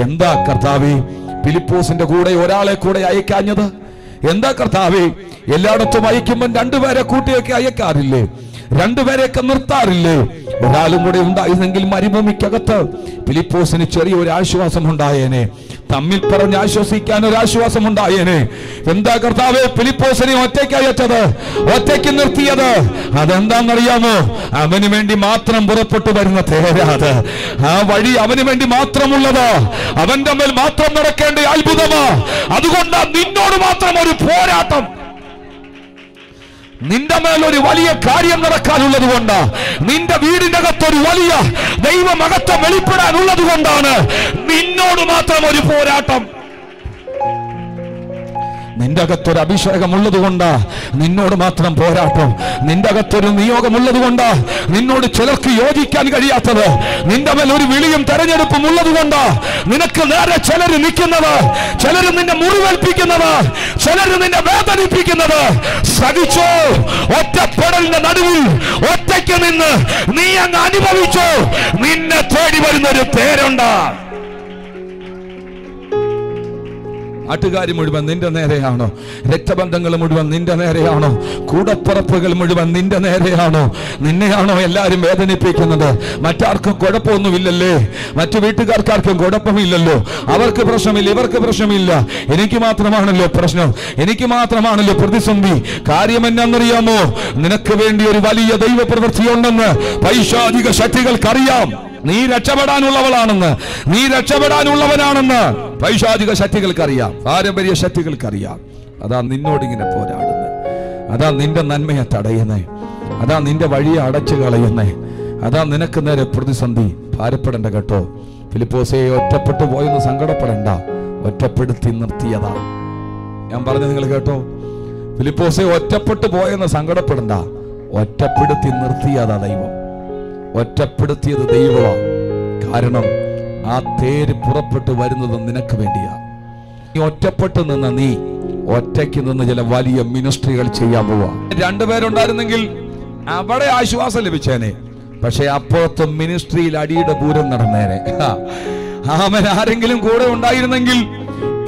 എന്താ കർത്താവേ? ഫിലിപ്പോസിന്റെ കൂടെ ഒരാളെ കൂടെ അയക്കാഞ്ഞത്? എന്താ കർത്താവേ? എല്ലായിടത്തും അയക്കുമ്പോൾ രണ്ടുപേരെ കൂട്ടിയൊക്കെ അയക്കാറില്ലേ? രണ്ടുപേരെയൊക്കെ നിർത്താറില്ലേ? ഒരാളും കൂടെ ഉണ്ടായിരുന്നെങ്കിൽ മരുഭൂമിക്കകത്ത് ഫിലിപ്പോസിന് ചെറിയൊരു ആശ്വാസം ഉണ്ടായേനെ. തമ്മിൽ പറഞ്ഞ് ആശ്വസിക്കാൻ ഒരു ആശ്വാസം ഉണ്ടായേനെ എന്താ കർത്താവ് ഫിലിപ്പോസിനെ ഒറ്റയ്ക്ക് അയച്ചത്? ഒറ്റയ്ക്ക് നിർത്തിയത്? അതെന്താണെന്നറിയാമോ? അവന് വേണ്ടി മാത്രം പുറപ്പെട്ടു വരുന്ന തേരാത് ആ വഴി അവന് വേണ്ടി മാത്രമുള്ളത്. അവന്റെ മേൽ മാത്രം നടക്കേണ്ട അത്ഭുതമാ. അതുകൊണ്ട് നിന്നോട് മാത്രം ഒരു പോരാട്ടം. നിന്റെ മേൽ ഒരു വലിയ കാര്യം നടക്കാനുള്ളത് കൊണ്ട് നിന്റെ വീടിന്റെ ഒരു വലിയ ദൈവമകത്വം വെളിപ്പെടാനുള്ളത് കൊണ്ടാണ് നിന്നോട് മാത്രം ഒരു പോരാട്ടം. നിന്റെ അകത്തൊരു അഭിഷേകമുള്ളത് കൊണ്ട് നിന്നോട് മാത്രം പോരാട്ടം. നിന്റെ അകത്തൊരു നിയോഗമുള്ളത് കൊണ്ട് നിന്നോട് ചിലർക്ക് യോജിക്കാൻ കഴിയാത്തത്. നിന്റെ മേൽ ഒരു വിളിയും തെരഞ്ഞെടുപ്പും ഉള്ളത് കൊണ്ട് നിനക്ക് നേരെ ചിലർ നിൽക്കുന്നത്. ചിലർ നിന്നെ മുറിവേൽപ്പിക്കുന്നത്. ചിലർ നിന്നെ വേദനിപ്പിക്കുന്നത്. സഹിച്ചോ ഒറ്റപ്പെടലിന്റെ നടുവിൽ ഒറ്റയ്ക്ക് നിന്ന് നീ അങ്ങ് അനുഭവിച്ചോ? നിന്നെ തേടി വരുന്ന ഒരു പേരുണ്ട്. നാട്ടുകാർ മുഴുവൻ നിന്റെ നേരെയാണോ? രക്തബന്ധങ്ങൾ മുഴുവൻ നിന്റെ നേരെയാണോ? കൂടപ്പുറപ്പുകൾ മുഴുവൻ നിന്റെ നേരെയാണോ? നിന്നെയാണോ എല്ലാവരും വേദനിപ്പിക്കുന്നത്? മറ്റാർക്കും കുഴപ്പമൊന്നുമില്ലല്ലേ? മറ്റു വീട്ടുകാർക്കാർക്കും കുഴപ്പമില്ലല്ലോ. അവർക്ക് പ്രശ്നമില്ല ഇവർക്ക് പ്രശ്നമില്ല. എനിക്ക് മാത്രമാണല്ലോ പ്രശ്നം. എനിക്ക് മാത്രമാണല്ലോ പ്രതിസന്ധി. കാര്യം എന്നറിയാമോ? നിനക്ക് വേണ്ടി ഒരു വലിയ ദൈവ പ്രവൃത്തിയുണ്ടെന്ന് പൈശാചിക ശക്തികൾക്കറിയാം. നീ രക്ഷപ്പെടാനുള്ളവളാണെന്ന്. നീ രക്ഷപ്പെടാനുള്ളവനാണെന്ന്. പൈശാചിക ശക്തികൾക്കറിയാം. പാരമ്പര്യ ശക്തികൾക്കറിയാം. അതാ നിന്നോട് ഇങ്ങനെ പോരാടുന്നത് അതാ നിന്റെ നന്മയെ തടയുന്നേ. അതാ നിന്റെ വഴിയെ അടച്ചു കളയുന്നേ. അതാ നിനക്ക് നേരെ പ്രതിസന്ധി. ഭാരപ്പെടേണ്ട കേട്ടോ. ഫിലിപ്പോസയെ ഒറ്റപ്പെട്ടു പോയെന്ന് സങ്കടപ്പെടേണ്ട. ഒറ്റപ്പെടുത്തി നിർത്തിയതാ. ഞാൻ പറഞ്ഞു നിങ്ങൾ കേട്ടോ. ഫിലിപ്പോസെ ഒറ്റപ്പെട്ടു പോയെന്ന് സങ്കടപ്പെടണ്ട. ഒറ്റപ്പെടുത്തി നിർത്തിയതാ ദൈവം. ഒറ്റപ്പെടുത്തിയത് ദൈവമാണ്. കാരണം ആ തേര് പുറപ്പെട്ടു വരുന്നത് നിനക്ക് വേണ്ടിയാ. നീ ഒറ്റപ്പെട്ടു നിന്ന് നീ ഒറ്റയ്ക്ക് നിന്ന് ചില വലിയ മിനിസ്ട്രികൾ ചെയ്യാൻ പോവാ. രണ്ടുപേരുണ്ടായിരുന്നെങ്കിൽ അവിടെ ആശ്വാസം ലഭിച്ചേനെ. പക്ഷെ അപ്പുറത്ത് മിനിസ്ട്രിയിൽ അടിയുടെ പൂരം നടന്നേനെ. ആമൻ ആരെങ്കിലും കൂടെ ഉണ്ടായിരുന്നെങ്കിൽ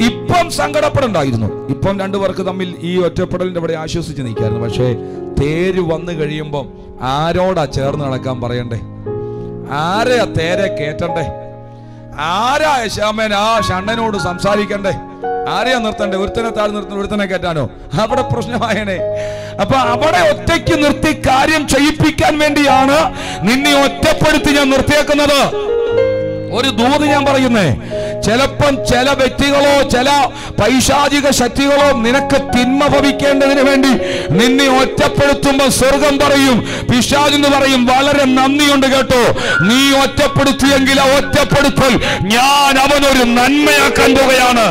ഇപ്പം സങ്കടപ്പെടണ്ടായിരുന്നു. ഇപ്പം രണ്ടു രണ്ടുപേർക്ക് തമ്മിൽ ഈ ഒറ്റപ്പെടലിന്റെ അവിടെ ആശ്വസിച്ച് നിൽക്കായിരുന്നു. പക്ഷേ തേര് വന്നു കഴിയുമ്പം ആരോടാ ചേർന്ന് നടക്കാൻ പറയണ്ടേ? ആരെയാ തേരെ കേറ്റണ്ടേ? ആരാ യശാമേൻ ആ ഷണ്ണനോട് സംസാരിക്കണ്ടേ? ആരെയാ നിർത്തണ്ടേ? ഒരുത്തനെ താഴെ നിർത്തണം ഒരുത്തനെ കയറ്റാനോ അവിടെ പ്രശ്നമായണേ അപ്പൊ അവിടെ ഒറ്റയ്ക്ക് നിർത്തി കാര്യം ചെയ്യിപ്പിക്കാൻ വേണ്ടിയാണ് നിന്നെ ഒറ്റപ്പെടുത്തി ഞാൻ നിർത്തിയേക്കുന്നത്. ഒരു ദൂത് ഞാൻ പറയുന്നേ ചിലപ്പം ചില വ്യക്തികളോ ചില പൈശാചിക ശക്തികളോ നിനക്ക് തിന്മ ഭവിക്കേണ്ടതിന് വേണ്ടി നിന്നെ ഒറ്റപ്പെടുത്തുമ്പോൾ സ്വർഗം പറയും. പിശാചെന്ന് പറയും വളരെ നന്ദിയുണ്ട് കേട്ടോ. നീ ഒറ്റപ്പെടുത്തിയെങ്കിൽ ആ ഒറ്റപ്പെടുത്തൽ ഞാൻ അവനൊരു നന്മയാക്കാൻ പോകുകയാണ്